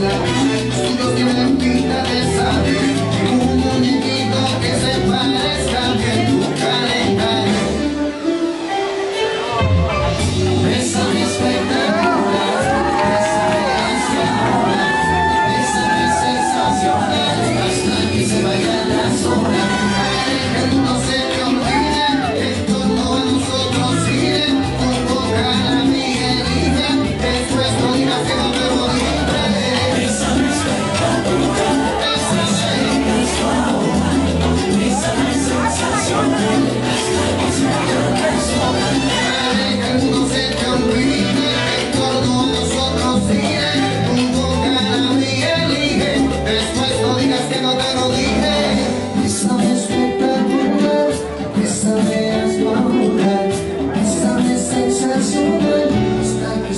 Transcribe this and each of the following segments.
Los niños tienen pinta de saber un bonito que se parezca Que tu calendario. Esa es mi espectacular Esa es la hora Esa es mi sensacional Hasta que se vaya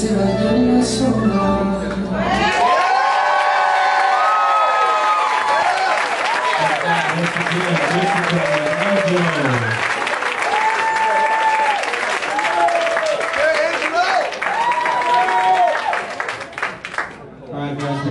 será minha sombra.